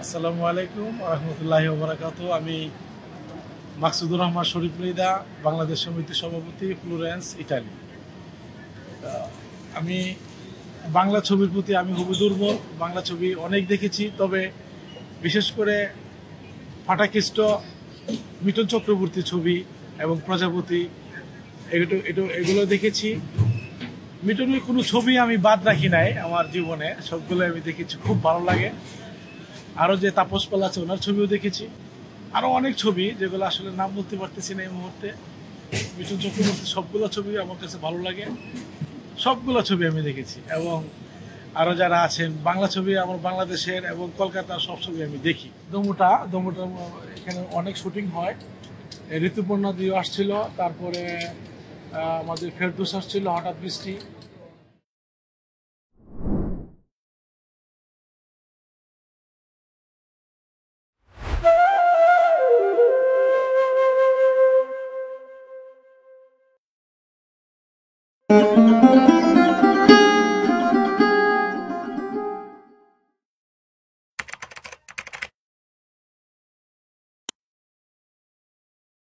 আসসালামু আলাইকুম রহমতুল্লাহ বারাকাতু আমি মাকসুদুর রহমান শরীফ মৃদা বাংলাদেশ সমিতির সভাপতি, ফ্লোরেন্স, ইটালি। আমি বাংলা ছবির প্রতি আমি খুবই দুর্বল। বাংলা ছবি অনেক দেখেছি, তবে বিশেষ করে ফাটাকিষ্ট মিঠুন চক্রবর্তী ছবি এবং প্রজাপতি, এগুলো- এগুলো দেখেছি। মিটনের কোনো ছবি আমি বাদ রাখি নাই আমার জীবনে সবগুলো আমি দেখেছি, খুব ভালো লাগে। আরও যে তাপস পাল আছে, ওনার ছবিও দেখেছি। আরও অনেক ছবি যেগুলো আসলে নাম বলতে পারতেছি না এই মুহূর্তে। মিঠুন চক্রবর্তী, সবগুলো ছবি আমার কাছে ভালো লাগে। সবগুলো ছবি আমি দেখেছি এবং আরও যারা আছেন, বাংলা ছবি আমার বাংলাদেশের এবং কলকাতার সব ছবি আমি দেখি। দমুটা দমুটা এখানে অনেক শুটিং হয়। ঋতুপর্ণা দিও আসছিল, তারপরে আমাদের ফেরদুস আসছিল, হঠাৎ বৃষ্টি।